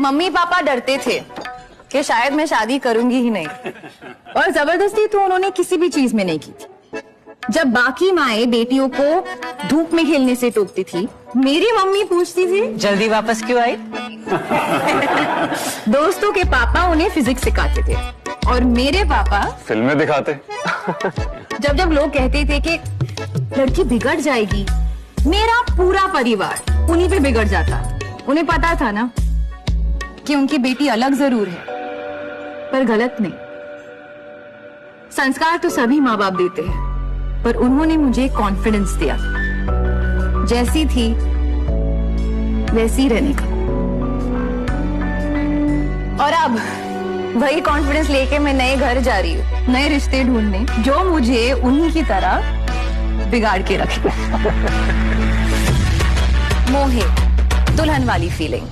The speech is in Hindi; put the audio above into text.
मम्मी पापा डरते थे कि शायद मैं शादी करूँगी ही नहीं। और ज़बरदस्ती तो उन्होंने किसी भी चीज़ में नहीं की थी। जब बाकी माए बेटियों को धूप में खेलने से टोकती थी मेरी मम्मी पूछती थी जल्दी वापस क्यों आई? दोस्तों के पापा उन्हें फिजिक्स सिखाते थे और मेरे पापा फ़िल्में दिखाते। जब जब लोग कहते थे कि लड़की बिगड़ जाएगी मेरा पूरा परिवार उन्हीं पे बिगड़ जाता। उन्हें पता था ना कि उनकी बेटी अलग ज़रूर है। पर गलत नहीं। संस्कार तो सभी माँ बाप देते हैं, पर उन्होंने मुझे कॉन्फिडेंस दिया। जैसी थी, वैसी रहने का। और अब वही कॉन्फिडेंस लेके मैं नए घर जा रही हूँ, नए रिश्ते ढूँढने, जो मुझे उन्हीं की तरह बिगाड़ के रखे। मोहे, दुल्हन वाली फीलिंग